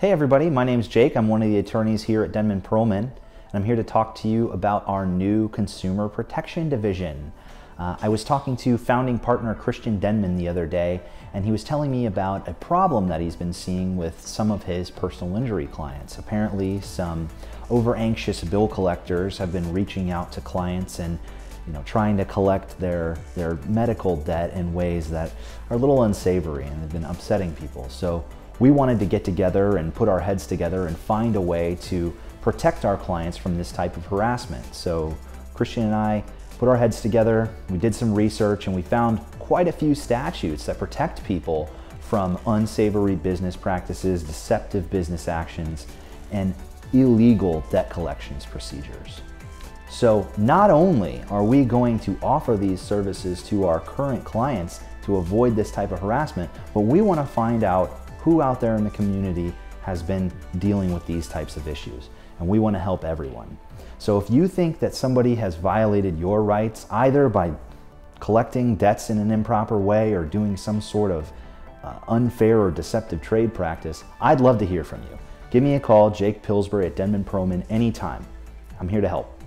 Hey everybody, my name is Jake. I'm one of the attorneys here at Denmon Pearlman, and I'm here to talk to you about our new consumer protection division. Uh, I was talking to founding partner Christian Denmon the other day, and he was telling me about a problem that he's been seeing with some of his personal injury clients. Apparently, some over anxious bill collectors have been reaching out to clients and you know, trying to collect their, their medical debt in ways that are a little unsavory and have been upsetting people. So we wanted to get together and put our heads together and find a way to protect our clients from this type of harassment. So Christian and I put our heads together, we did some research, and we found quite a few statutes that protect people from unsavory business practices, deceptive business actions, and illegal debt collections procedures. So not only are we going to offer these services to our current clients to avoid this type of harassment, but we want to find out who out there in the community has been dealing with these types of issues. And we want to help everyone. So if you think that somebody has violated your rights, either by collecting debts in an improper way or doing some sort of uh, unfair or deceptive trade practice, I'd love to hear from you. Give me a call, Jake Pillsbury at Denmon Pearlman, anytime. I'm here to help.